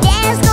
dance.